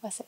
What's it?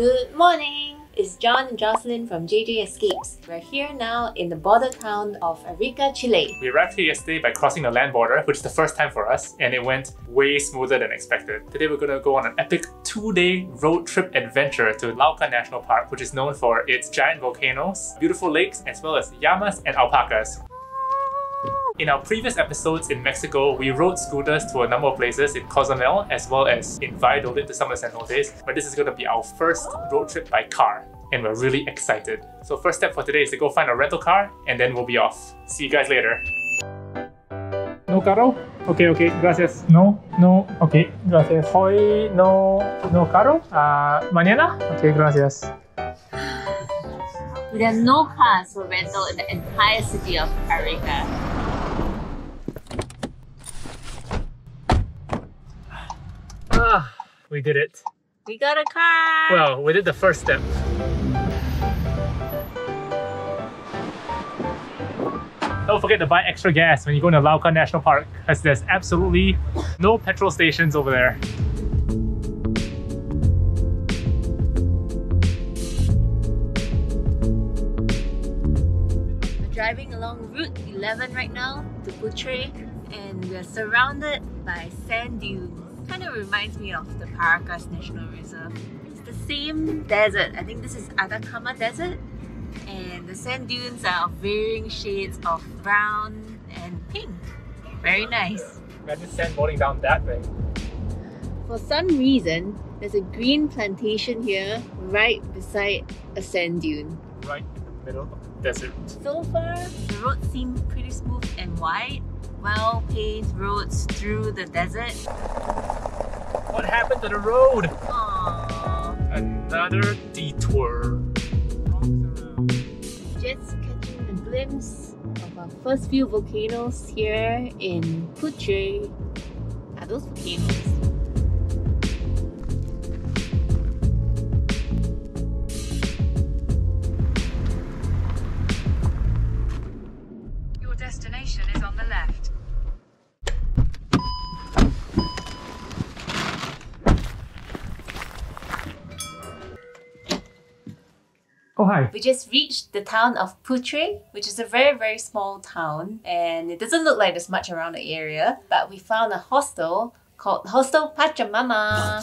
Good morning! It's John and Jocelyn from JJ Escapes. We're here now in the border town of Arica, Chile. We arrived here yesterday by crossing the land border, which is the first time for us, and it went way smoother than expected. Today we're gonna go on an epic two-day road trip adventure to Lauca National Park, which is known for its giant volcanoes, beautiful lakes, as well as llamas and alpacas. In our previous episodes in Mexico, we rode scooters to a number of places in Cozumel as well as in Valladolid to some of the cenotes, but this is going to be our first road trip by car and we're really excited. So first step for today is to go find a rental car and then we'll be off. See you guys later. No carro? Okay, okay, gracias. No, no, okay, gracias. Hoy no, no carro? Ah, mañana? Okay, gracias. There are no cars for rental in the entire city of Arica. Ah, we did it. We got a car! Well, we did the first step. Don't forget to buy extra gas when you go into Lauca National Park because there's absolutely no petrol stations over there. We're driving along Route 11 right now to Putre and we're surrounded by sand dunes. Kind of reminds me of the Paracas National Reserve. It's the same desert. I think this is Atacama Desert and the sand dunes are of varying shades of brown and pink. Very nice. Imagine sand rolling down that way. For some reason, there's a green plantation here right beside a sand dune. Right in the middle of the desert. So far, the roads seem pretty smooth and wide. Well paved roads through the desert. What happened to the road? Aww. Another detour. Just catching a glimpse of our first few volcanoes here in Putre. Are those volcanoes? Oh, hi. We just reached the town of Putre, which is a very, very small town, and it doesn't look like there's much around the area. But we found a hostel called Hostel Pachamama.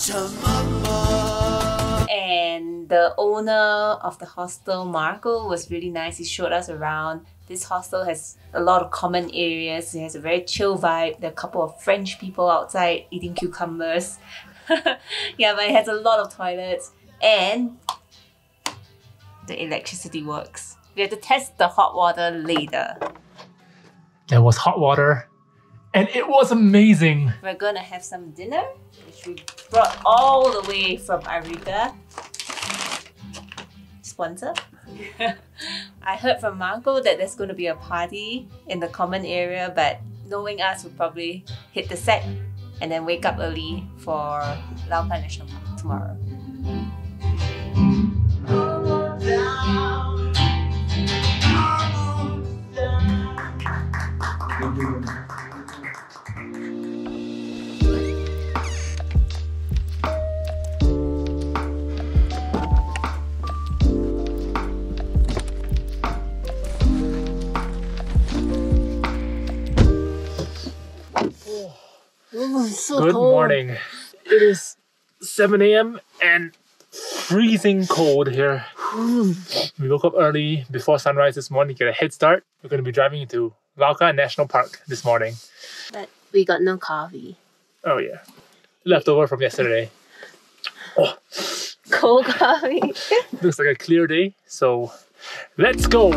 And the owner of the hostel, Marco, was really nice. He showed us around. This hostel has a lot of common areas. It has a very chill vibe. There are a couple of French people outside eating cucumbers. yeah, but it has a lot of toilets. And the electricity works. We have to test the hot water later. There was hot water and it was amazing. We're gonna have some dinner, which we brought all the way from Arica. Sponsor. I heard from Marco that there's gonna be a party in the common area, but knowing us, we'll probably hit the set and then wake up early for Lauca National Park tomorrow. Oh, so Good cold. morning. It is 7 a.m. and freezing cold here. Hmm. we woke up early before sunrise this morning to get a head start. We're going to be driving into Lauca National Park this morning. But we got no coffee. Oh, yeah. Leftover from yesterday. Oh. Cold coffee. Looks like a clear day, so let's go.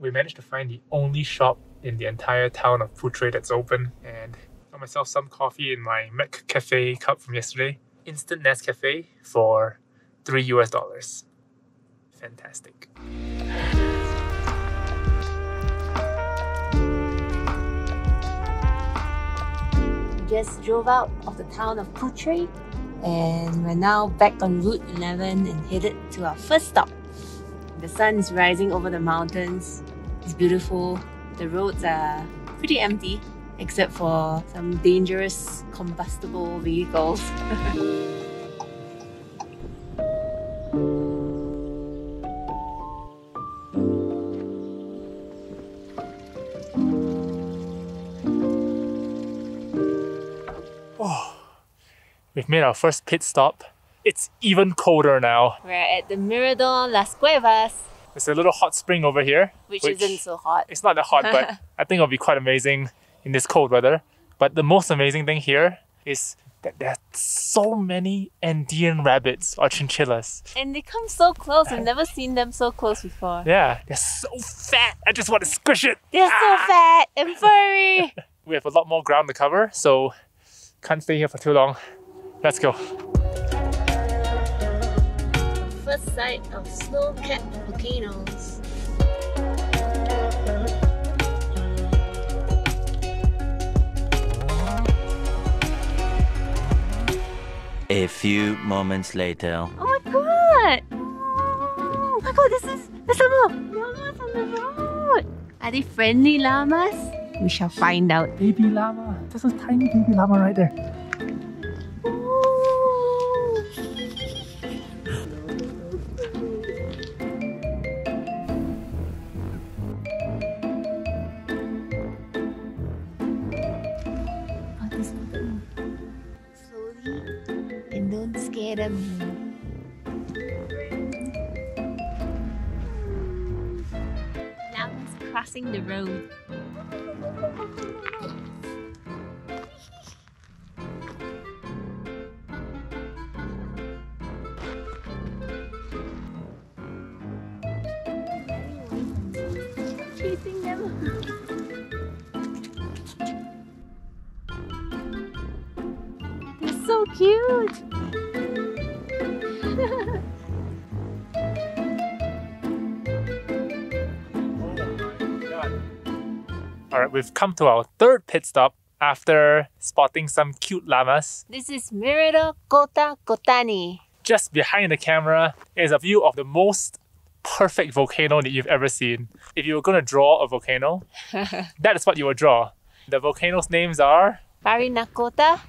We managed to find the only shop in the entire town of Putre that's open and got myself some coffee in my McCafe cup from yesterday. Instant Nescafe for three US dollars. Fantastic. just drove out of the town of Putre and we're now back on Route 11 and headed to our first stop. The sun is rising over the mountains. It's beautiful. The roads are pretty empty except for some dangerous combustible vehicles. Oh, we've made our first pit stop. It's even colder now. we're at the Mirador Las Cuevas, There's a little hot spring over here. which, isn't so hot. It's not that hot, but I think it'll be quite amazing in this cold weather. But the most amazing thing here is that there are so many Andean rabbits or chinchillas. And they come so close. I've never seen them so close before. Yeah, they're so fat. I just want to squish it. They're so ah! fat and furry. We have a lot more ground to cover, so can't stay here for too long. Let's go. First sight of snow-capped volcanoes. A few moments later. Oh my god! Oh my god, this is there's some more llamas on the road. Are they friendly llamas? We shall find out. Baby llama. There's a tiny baby llama right there. Don't scare crossing the road. chasing them. So cute. All right, we've come to our third pit stop after spotting some cute llamas. this is Mirador Kota Kotani. Just behind the camera is a view of the most perfect volcano that you've ever seen. If you were going to draw a volcano, that is what you would draw. The volcanoes' names are Parinacota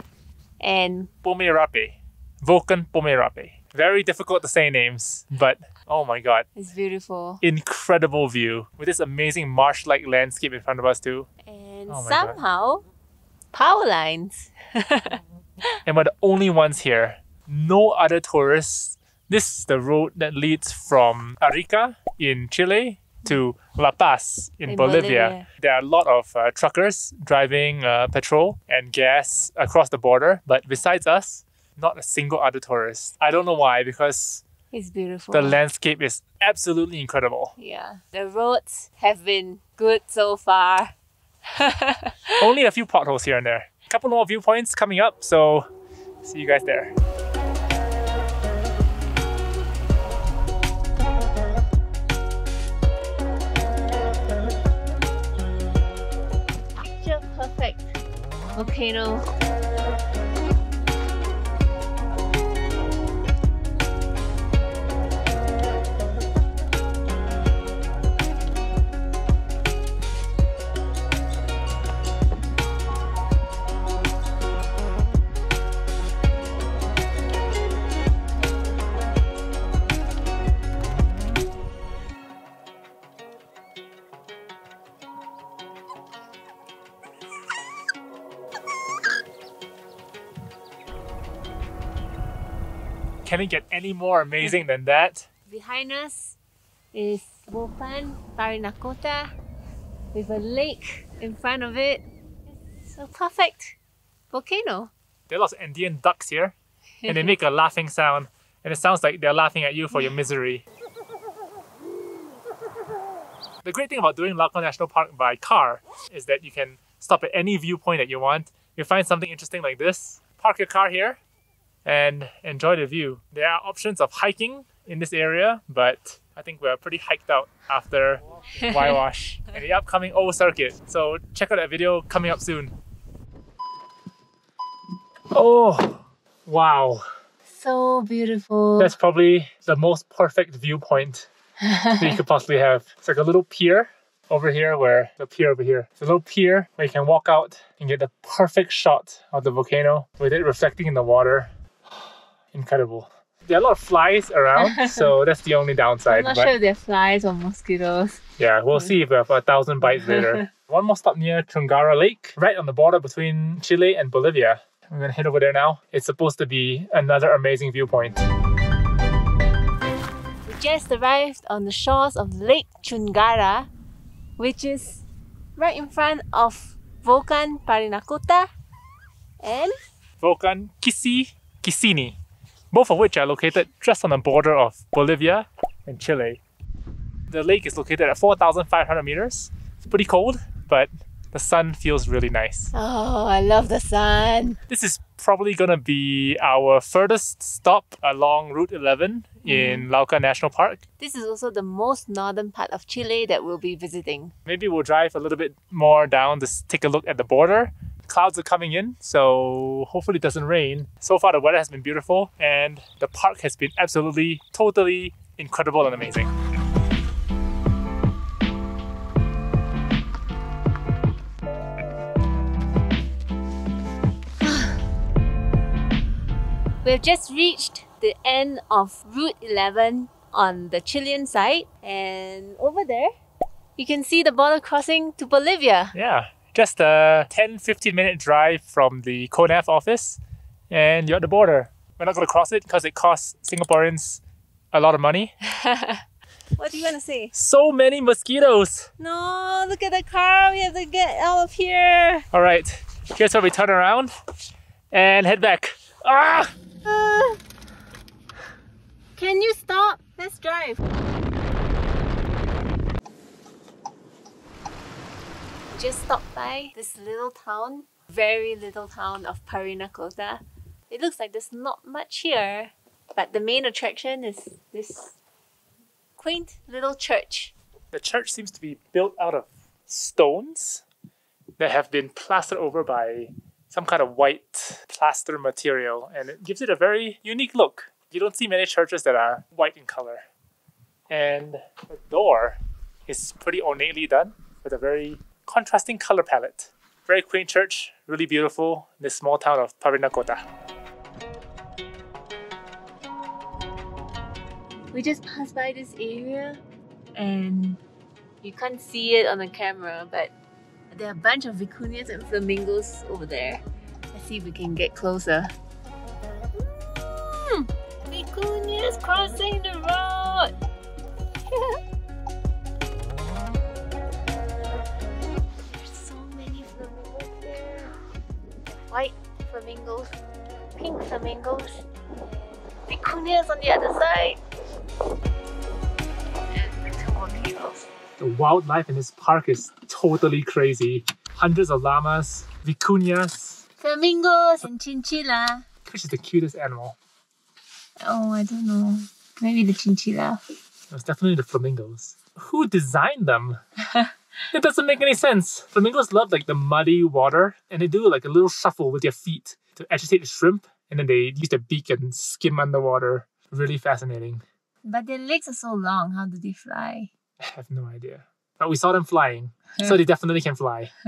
and Pomerape, Volcan Pomerape. Very difficult to say names, but oh my god, it's beautiful. incredible view with this amazing marsh-like landscape in front of us too. And Oh my God. somehow, power lines. And we're the only ones here. No other tourists. This is the road that leads from Arica in Chile to La Paz in, In Bolivia. Bolivia. There are a lot of uh, truckers driving uh, petrol and gas across the border, but besides us, not a single other tourist. I don't know why, because It's beautiful. the landscape is absolutely incredible. yeah, the roads have been good so far. Only a few potholes here and there. A couple more viewpoints coming up, so see you guys there. Picture perfect volcano. Can it get any more amazing than that? Behind us is Volcan Parinacota with a lake in front of it. It's a perfect volcano. There are lots of Andean ducks here, and they make a laughing sound, and it sounds like they're laughing at you for your misery. The great thing about doing Lauca National Park by car is that you can stop at any viewpoint that you want. You find something interesting like this, park your car here, and enjoy the view. There are options of hiking in this area, but I think we're pretty hiked out after Huayhuash and the upcoming O circuit. So check out that video coming up soon. Oh, wow. So beautiful. That's probably the most perfect viewpoint that you could possibly have. It's like a little pier over here where the pier over here. It's a little pier where you can walk out and get the perfect shot of the volcano with it reflecting in the water. Incredible. There are a lot of flies around, so that's the only downside. I'm not but sure if they're flies or mosquitoes. yeah, we'll see if we have a thousand bites later. One more stop near Chungara Lake, right on the border between Chile and Bolivia. We're gonna head over there now. It's supposed to be another amazing viewpoint. We just arrived on the shores of Lake Chungara, which is right in front of Volcan Parinacota and Volcan Kisi Kisini, both of which are located just on the border of Bolivia and Chile. The lake is located at 4,500 meters. It's pretty cold, but the sun feels really nice. oh, I love the sun. This is probably gonna be our furthest stop along Route 11 in mm-hmm. Lauca National Park. This is also the most northern part of Chile that we'll be visiting. Maybe we'll drive a little bit more down to take a look at the border. Clouds are coming in, so hopefully it doesn't rain. So far, the weather has been beautiful, and the park has been absolutely, totally incredible and amazing. We've just reached the end of Route 11 on the Chilean side, and over there, you can see the border crossing to Bolivia. Yeah, just a 10 15 minute drive from the CONAF office, and you're at the border. We're not going to cross it because it costs Singaporeans a lot of money. What do you want to say? So many mosquitoes! No, look at the car. We have to get out of here. All right, here's where we turn around and head back. Ah! Uh, can you stop? Let's drive. Just stopped by this little town, very little town of Parinacota. It looks like there's not much here, but the main attraction is this quaint little church. The church seems to be built out of stones that have been plastered over by some kind of white plaster material, and it gives it a very unique look. You don't see many churches that are white in color. And the door is pretty ornately done with a very contrasting color palette. Very quaint church, really beautiful in this small town of Parinacota. We just passed by this area and you can't see it on the camera, but there are a bunch of vicuñas and flamingos over there. Let's see if we can get closer. Hmm, vicuñas crossing the road! Flamingos, pink flamingos, vicuñas on the other side. And two volcanoes. The wildlife in this park is totally crazy. Hundreds of llamas, vicuñas, Flamingos and chinchilla. which is the cutest animal. Oh, I don't know. Maybe the chinchilla. It was definitely the flamingos. Who designed them? it doesn't make any sense. Flamingos love like the muddy water and they do like a little shuffle with their feet to agitate the shrimp and then they use their beak and skim underwater. Really fascinating. But their legs are so long. How do they fly? I have no idea. But we saw them flying, so they definitely can fly.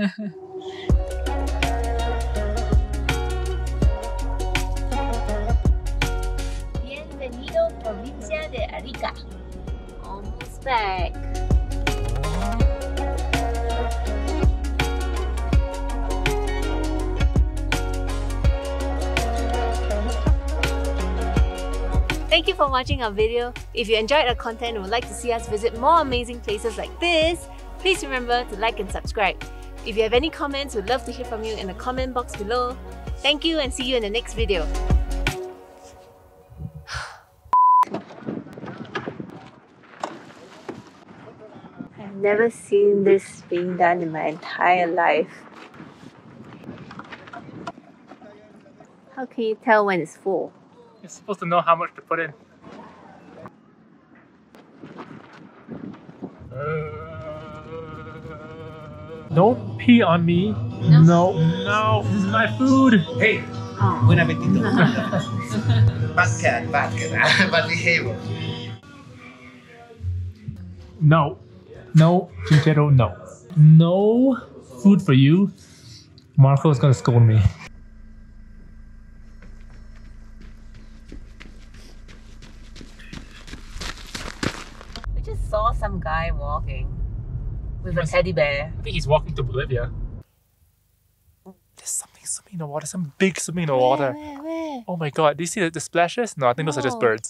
Bienvenido, provincia de Arica. Almost back. Thank you for watching our video. If you enjoyed our content and would like to see us visit more amazing places like this, please remember to like and subscribe. If you have any comments, we'd love to hear from you in the comment box below. Thank you and see you in the next video. I've never seen this being done in my entire life. How can you tell when it's full? Supposed to know how much to put in. Uh, don't pee on me. No, no, this is my food. Hey, buen apetito. bad cat, bad cat, bad behavior. No, no, Chinchero, no. No food for you. Marco is gonna scold me. We just saw some guy walking with a Must- teddy bear. I think he's walking to Bolivia. There's something swimming in the water, some big swimming in the water. Where, where? Oh my god, do you see the, the splashes? No, I think those are just birds.